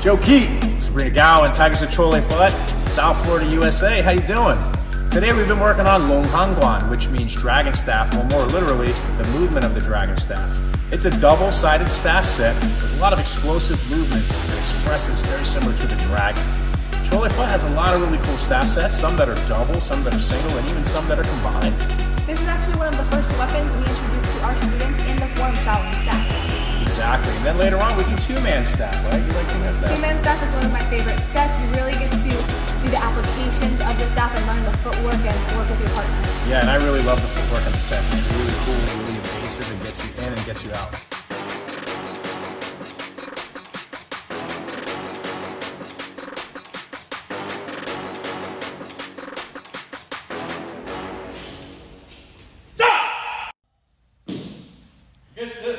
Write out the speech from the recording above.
Joe Keit, Sabrina Gowan, Tigers of Choy Lee Fut, South Florida, USA. How you doing? Today we've been working on Loong Hahng Kwun, which means dragon staff, or more literally, the movement of the dragon staff. It's a double-sided staff set with a lot of explosive movements and expresses very similar to the dragon. Choy Lee Fut has a lot of really cool staff sets, some that are double, some that are single, and even some that are combined. This is actually one of the first weapons Then later on, we do two-man staff, right? You like two-man staff? Two-man staff is one of my favorite sets. You really get to do the applications of the staff and learn the footwork and work with your partner. Yeah, and I really love the footwork on the sets. It's really cool, really evasive, and gets you in and gets you out. Get this.